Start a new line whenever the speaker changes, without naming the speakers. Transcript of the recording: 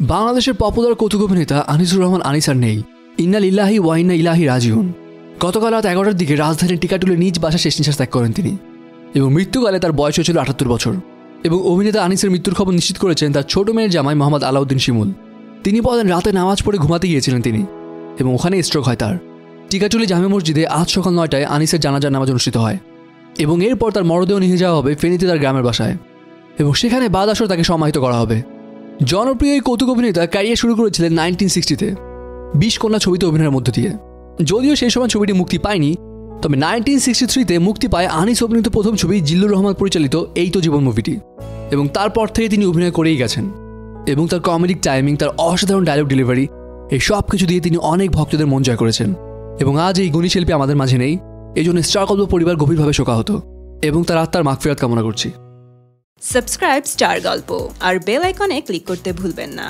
বাংলাদেশের পপুলার কৌতুক অভিনেতা আনিসুর রহমান আনিসার নেই। ইন্নাল ইল্লাহি ওয়াইন্না ইলাহি রাজিউন। গতকাল রাত এগারোটার দিকে রাজধানীর টিকাটুলে নিজ বাসা শেষ নিঃশ্বাস ত্যাগ করেন তিনি এবং মৃত্যুকালে তার বয়স হয়েছিল আটাত্তর বছর এবং অভিনেতা আনিসের মৃত্যুর খবর নিশ্চিত করেছেন তার ছোট মেয়ের জামাই মোহাম্মদ আলাউদ্দিন শিমুল। তিনি বলেন, রাতে নামাজ পড়ে ঘুমাতে গিয়েছিলেন তিনি এবং ওখানে স্ট্রোক হয় তার। টিকাটুলি জামে মসজিদে আজ সকাল নয়টায় আনিসের জানাজার নামাজ অনুষ্ঠিত হয় এবং এরপর তার মরদেহ নিয়ে যাওয়া হবে ফেনীতে তার গ্রামের বাসায় এবং সেখানে বাদ আসর তাকে সমাহিত করা হবে। জনপ্রিয় এই কৌতুক অভিনেতা ক্যারিয়ার শুরু করেছিলেন নাইনটিন সিক্সটিতে। বিশ কন্যা ছবিতে অভিনয়ের মধ্য দিয়ে। যদিও সেই সময় ছবিটি মুক্তি পায়নি, তবে নাইনটিন সিক্সটি থ্রিতে মুক্তি পায় আনিস অভিনীত প্রথম ছবি জিল্লুর রহমান পরিচালিত এই তো জীবন মুভিটি। এবং তারপর থেকে তিনি অভিনয় করেই গেছেন। এবং তার কমেডিক টাইমিং তার অসাধারণ ডায়লগ ডেলিভারি এই সব কিছু দিয়ে তিনি অনেক ভক্তদের মন জয় করেছেন। এবং আজ এই গুণী শিল্পী আমাদের মাঝে নেই এই জন্য স্টারকল্প পরিবার গভীরভাবে শোকাহত। এবং তার আত্মার মাগফিরাত কামনা করছি।
সাবস্ক্রাইব স্টার গল্প আর বেল আইকনে ক্লিক করতে ভুলবেন না।